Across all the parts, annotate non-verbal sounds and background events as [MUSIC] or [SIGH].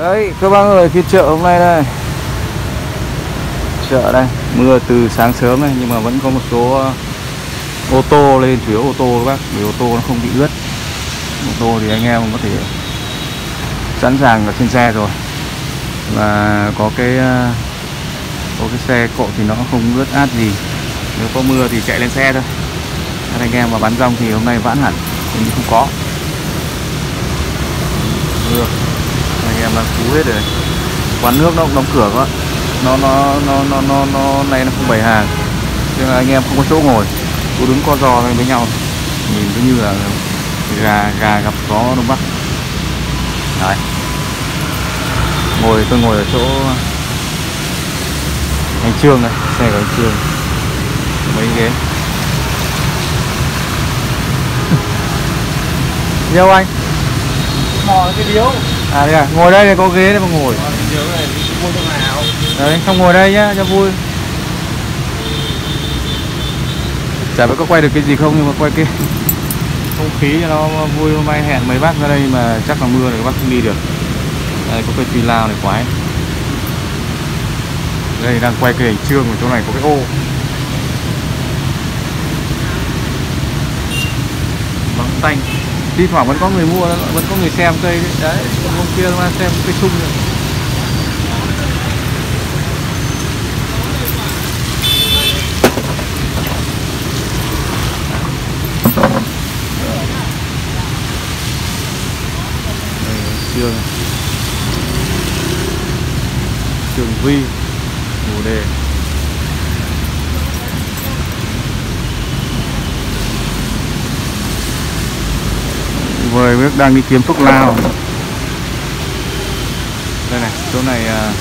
Đấy, các bác ơi phiên chợ hôm nay đây. Chợ đây, Mưa từ sáng sớm này, nhưng mà vẫn có một số ờ, ô tô lên, chủ yếu ô tô các bác, vì ô tô nó không bị ướt. Ô tô thì anh em có thể sẵn sàng ở trên xe rồi. Và có cái ờ, có cái xe cộ thì nó không ướt át gì. Nếu có mưa thì chạy lên xe thôi. Các anh em mà bán rong thì hôm nay vãn hẳn nhưng không có. Mưa là cứu hết rồi quán nước nó cũng đóng cửa quá. Nó nó nó nó nó nó này nó không bày hàng. Nhưng anh em không có chỗ ngồi. Cứ đứng co giò với nhau. Nhìn cứ như là gà gà gặp gió đông bắc đấy. Ngồi, tôi ngồi ở chỗ anh trương này xe của anh trương. Mấy ghế. [LAUGHS] Nhau anh. Mò cái điếu à đây à ngồi đây có ghế để mà ngồi. Nào đấy không ngồi đây nhá cho vui. Chả biết có quay được cái gì không nhưng mà quay cái không khí cho nó vui hôm nay hẹn mấy bác ra đây mà chắc là mưa thì các bác không đi được. Đây có cây phi lao này quái. Đây đang quay cái hình trương ở chỗ này có cái ô. Vắng tanh thi thoảng vẫn có người mua vẫn có người xem cây đấy, hôm kia mà xem cây sung rồi trường Trường Vi. Vời bước đang đi kiếm thuốc lao. Đây này, chỗ này à,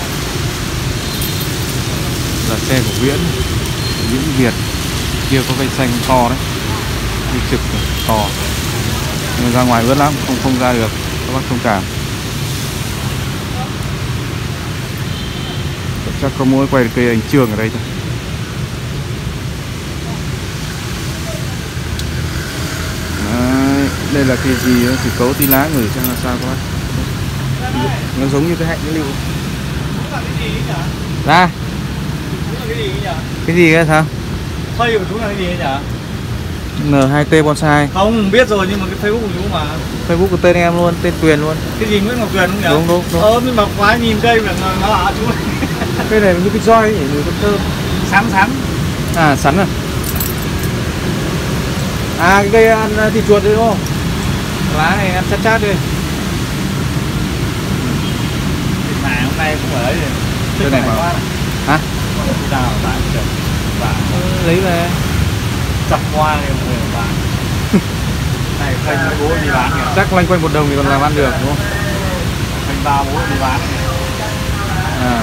là xe của Viễn. Viễn Việt. Kia có cây xanh to đấy. Đi trực to. Nhưng ra ngoài ướt lắm, không không ra được. Các bác thông cảm. Chắc có mỗi quay được cây anh trường ở đây thôi Đấy, đây là cái gì đó, thì cấu tí lá ngửi xem là sao bác. Nó giống như cái hạnh cái liệu. Ra. Cái gì cái sao? Phây của chú là cái gì nhỉ? N2T bonsai. Không biết rồi nhưng mà cái facebook của chú mà. Facebook của tên em luôn tên Tuyền luôn. Cái gì Nguyễn Ngọc Tuyền không nhỉ? Đúng, đúng, đúng. ờ nhưng mà quá nhìn cây mà nó lạ chú. [LAUGHS] Cây này như cái roi ấy nhỉ mùi con thơm. Sắn sắn. À sắn à? À cái cây ăn à, thịt chuột đấy đúng không lá này ăn chát chát đi. Mà hôm nay cũng ở đấy Cái này mà- hả? Đào bán được. Và lấy về. Chặt hoa [LAUGHS] thì người bán này phanh bố đi bán kìa. Chắc loanh quanh một đồng thì còn làm ăn được đúng không? Phanh ba bố đi bán kìa. À.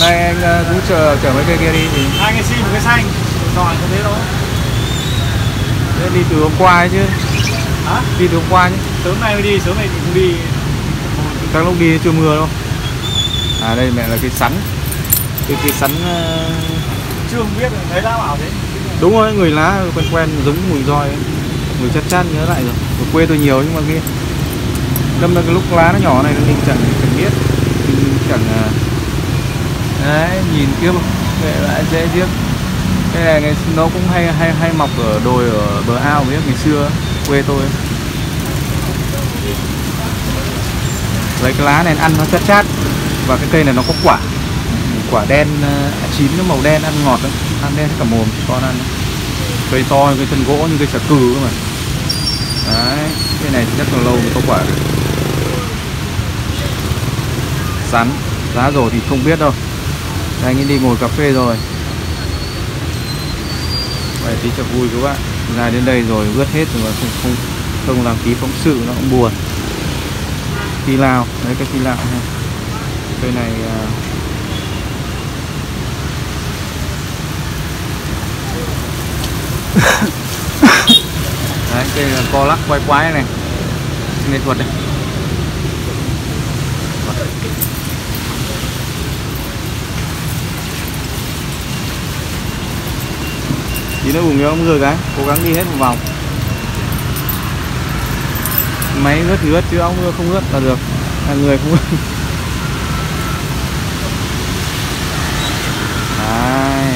Nay anh cũng chờ chở mấy cây kia đi thì cái xin một cái xanh. Giỏi có thế thôi đi từ hôm qua ấy chứ. Hả? Đi từ hôm qua chứ sớm nay mới đi sớm nay thì cũng đi. Các lúc đi chưa mưa đâu. À đây mẹ là cây sắn. Cái cây sắn à, chưa biết thấy đã bảo thế. đúng rồi người lá quen quen giống mùi roi ấy. mùi chát chát nhớ lại rồi. Ở quê tôi nhiều nhưng mà kia đâm ra cái lúc lá nó nhỏ này mình chẳng chẳng biết. Mình chẳng à, đấy nhìn kia mà mẹ lại dễ tiếc cái này ngày nó cũng hay hay hay mọc ở đồi ở bờ ao biết ngày xưa quê tôi. Lấy cái lá này ăn nó chát chát và cái cây này nó có quả. Quả đen ờ, chín nó màu đen ăn ngọt đấy ăn đen cả mồm con ăn cây to cây thân gỗ như cây xà cừ cơ mà. Đấy cây này rất là lâu mới có quả được. Sắn giá rồi thì không biết đâu. Đây, anh ấy đi ngồi cà phê rồi vậy tí cho vui các bạn. Ra đến đây rồi ướt hết rồi mà không không không làm tí phóng sự nó cũng buồn. Phi lao đấy cái phi lao này. Cây này à, [LAUGHS] đấy cây là co lắc quay quái này. Nghệ thuật đây tí nữa cùng nhau ông người cái cố gắng đi hết một vòng. Máy ướt thì ướt chứ ống ướt không ướt là được là người không ướt. Đấy.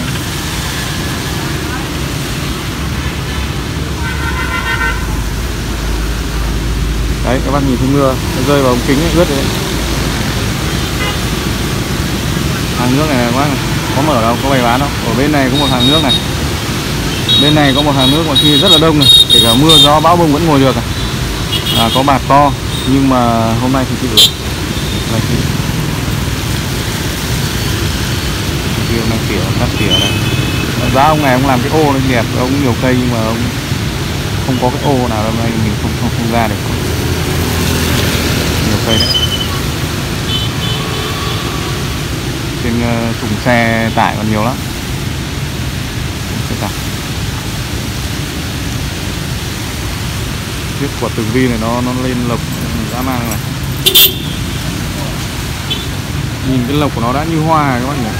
đấy các bác nhìn thấy mưa nó rơi vào ống kính ấy, ướt đấy. Hàng nước này quá có mở đâu có bày bán đâu ở bên này có một hàng nước này bên này có một hàng nước mà khi rất là đông này kể cả mưa gió bão bông vẫn ngồi được à, à có bạc to nhưng mà hôm nay thì chưa được này thì kêu đang tỉa cắt tỉa này giá ông này ông làm cái ô nó đẹp ông nhiều cây nhưng mà ông không có cái ô nào hôm nay mình không không không ra được. Nhiều cây đấy. Trên uh, thùng xe tải còn nhiều lắm xe tải chiếc quả tường vi này, nó nó lên lộc dã man này. Nhìn cái lộc của nó đã như hoa các bạn nhỉ?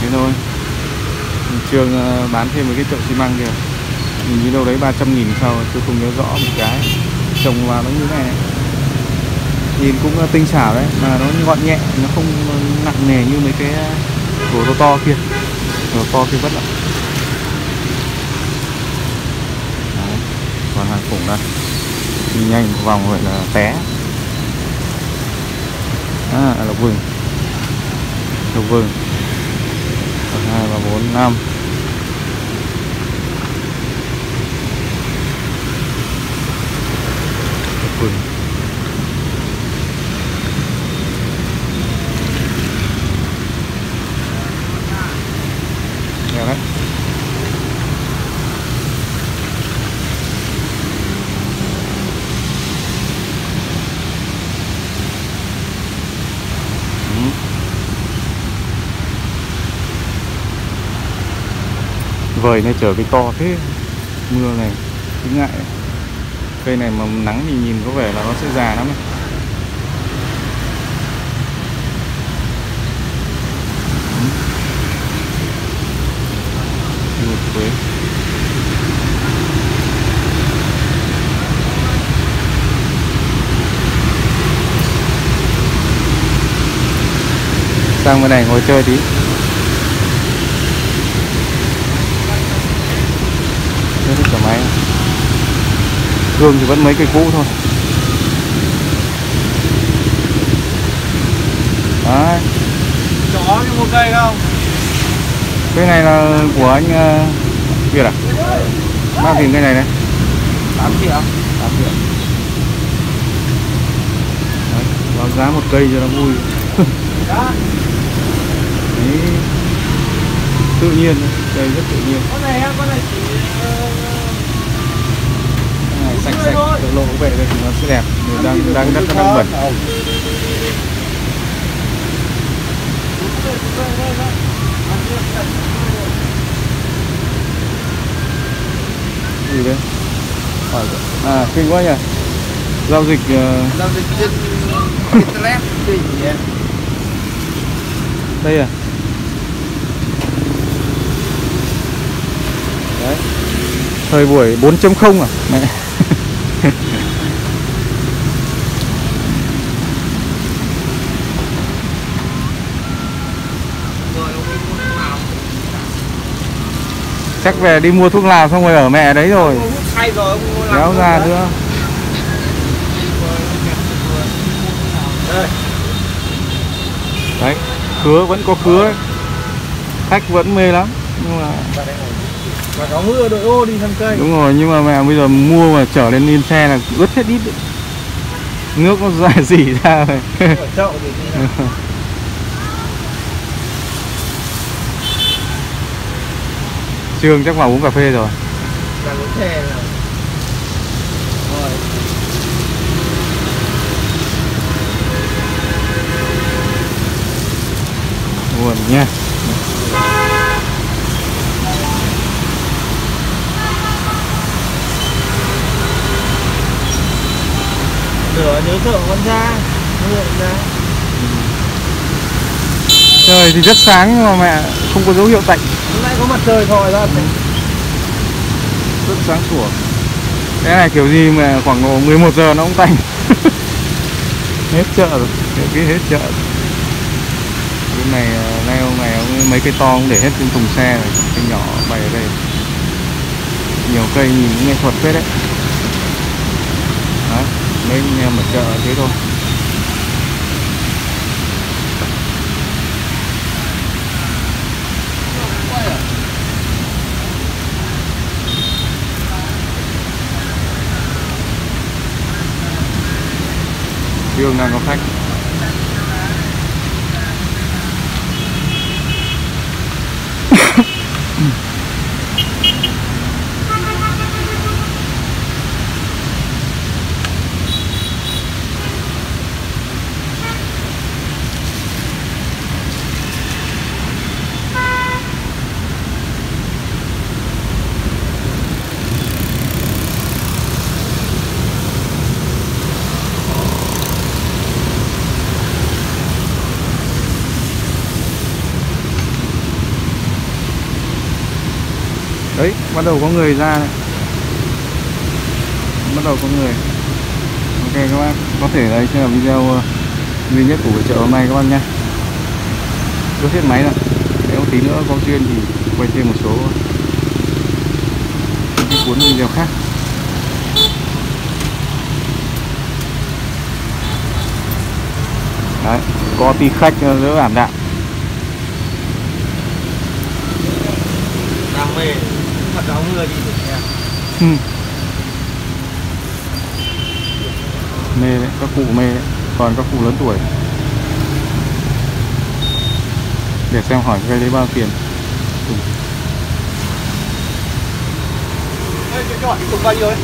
Thế thôi. Trường ờ, bán thêm một cái chậu xi măng kìa nhìn như đâu đấy 300 nghìn sau tôi không nhớ rõ một cái. Trồng vào nó như thế này. Nhìn cũng ờ, tinh xảo đấy, mà nó gọn nhẹ, nó không nặng nề như mấy cái ờ, của to to kia hồ to khi vất lắm đấy. còn hàng khủng đây. Đi nhanh, vòng gọi là té. À lộc vừng. Lộc vừng. Hai, ba, bốn, năm vừng Đẹp đấy Ừ vời này chở cái to thế. Mưa này cứ ngại. Cây này mà nắng thì nhìn có vẻ là nó sẽ già lắm này. Ừ. Quế. Sang bên này ngồi chơi tí rất là thoải mái gương thì vẫn mấy cây cũ thôi. Đấy. Chó như một cây không? cây này là của anh uh, Việt à? Bao tiền cây này đấy 8 triệu. 8 triệu. Đấy, báo giá một cây cho nó vui. Đấy. tự nhiên cây rất tự nhiên. Con này con này chỉ ờ, này sạch sạch thôi. lộ vệ đây thì nó sẽ đẹp. Rồi đang đang đất nó đang bẩn. Gì đấy? À kinh quá nhỉ? Giao dịch ờ, Giao dịch trên internet nhỉ? đây à? Đấy. Thời buổi 4.0 à? Mẹ [LAUGHS] chắc về đi mua thuốc lào xong rồi ở mẹ đấy rồi. Kéo ra nữa. đấy khứa vẫn có khứa khách vẫn mê lắm nhưng mà và có mưa đội ô đi thăm cây. đúng rồi nhưng mà mẹ bây giờ mua mà chở lên lên xe là ướt hết ít đấy. nước nó dài dỉ ra rồi. Chậu thì [LAUGHS] trường chắc vào uống cà phê rồi. Có thể là rồi. Buồn nha sợ con ra mưa ra trời thì rất sáng nhưng mà mẹ không có dấu hiệu tạnh. Hôm nay có mặt trời thòi ra. Thì rất sáng sủa. Cái này kiểu gì mà khoảng độ 11 giờ nó cũng tanh [LAUGHS] hết chợ rồi. Kiểu cái hết chợ. Cái này leo này ông- mấy cây to cũng để hết trên thùng xe rồi cây nhỏ bày ở đây. Nhiều cây nhìn cũng nghệ thuật phết đấy mấy anh em ở chợ thế thôi. Đường đang có khách. Đấy bắt đầu có người ra này. bắt đầu có người. Ok các bác có thể đây sẽ là video ờ, duy nhất của buổi chợ hôm nay các bác nhé. Cứ hết máy rồi. Nếu tí nữa có duyên thì quay thêm một số ờ, những cuốn video khác. Đấy có tí khách ờ, đỡ ảm đạm. Đam mê thật áo mưa đi Ừ. mê đấy các cụ mê đấy còn các cụ lớn tuổi để xem hỏi cây lấy bao tiền Ê, cho hỏi cái cục bao nhiêu đấy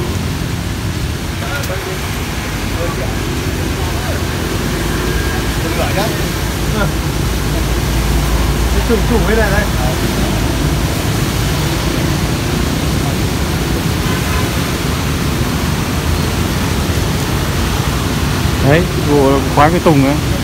Đừng nhá Cái trùng trùng ấy này đây đấy vụ khóa cái tùng ấy